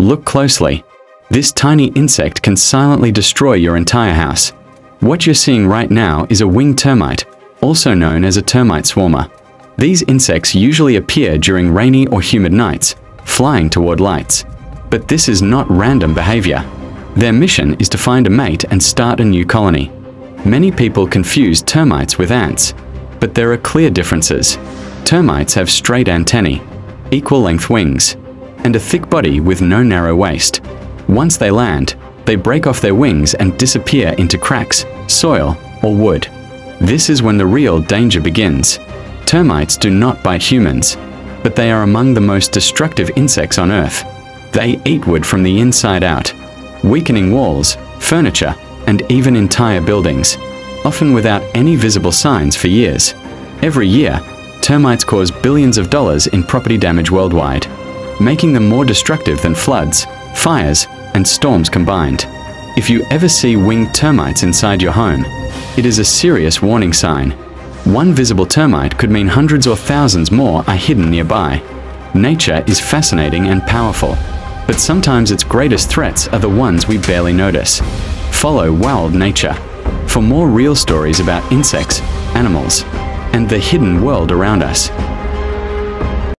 Look closely. This tiny insect can silently destroy your entire house. What you're seeing right now is a winged termite, also known as a termite swarmer. These insects usually appear during rainy or humid nights, flying toward lights. But this is not random behavior. Their mission is to find a mate and start a new colony. Many people confuse termites with ants, but there are clear differences. Termites have straight antennae, equal length wings, and a thick body with no narrow waist. Once they land, they break off their wings and disappear into cracks, soil, or wood. This is when the real danger begins. Termites do not bite humans, but they are among the most destructive insects on Earth. They eat wood from the inside out, weakening walls, furniture, and even entire buildings, often without any visible signs for years. Every year, termites cause billions of dollars in property damage worldwide, making them more destructive than floods, fires, and storms combined. If you ever see winged termites inside your home, it is a serious warning sign. One visible termite could mean hundreds or thousands more are hidden nearby. Nature is fascinating and powerful, but sometimes its greatest threats are the ones we barely notice. Follow Woworld Nature for more real stories about insects, animals, and the hidden world around us.